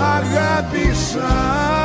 αγάπησα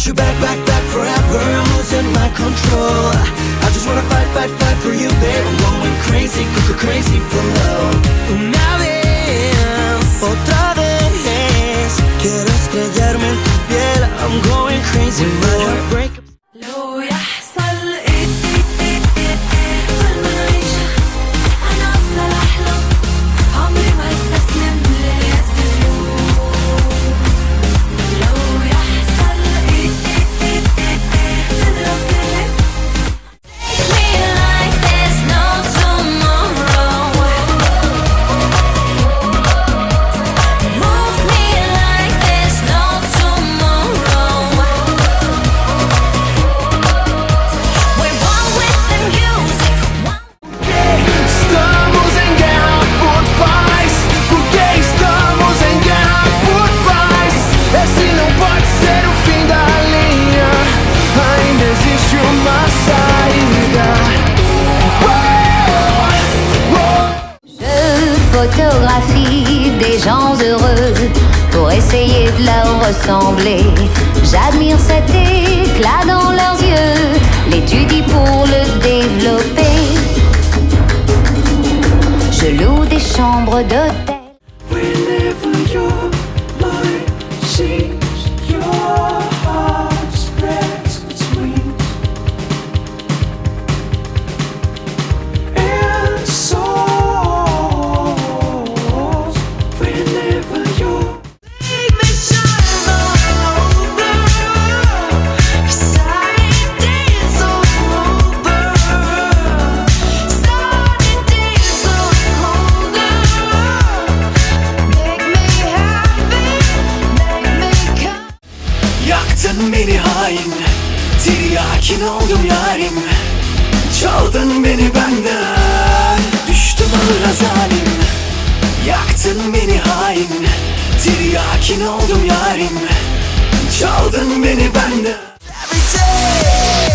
want you back, back, back forever. I'm losing my control. I just wanna fight, fight, fight for you, babe. I'm going crazy, cuckoo crazy for love. Una vez, otra vez, quiero estrellarme en tu piel. I'm going crazy for heartbreak. Je photographie des gens heureux pour essayer de leur ressembler. J'admire cet éclat dans leurs yeux, l'étudie pour le développer. Je loue des chambres d'hôtel. Yarim Çaldın beni benden. Düştüm ağıra zalim Yaktın beni hain. Tiryakin oldum yarim. Çaldın beni benden. Every day